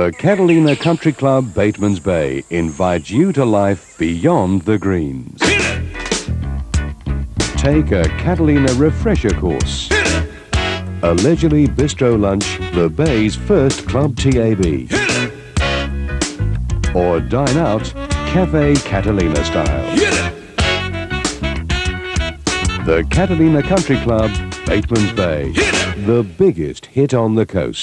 The Catalina Country Club, Bateman's Bay, invites you to life beyond the greens. Take a Catalina refresher course. A leisurely bistro lunch, the Bay's first club TAB. Or dine out, Cafe Catalina style. The Catalina Country Club, Bateman's Bay. The biggest hit on the coast.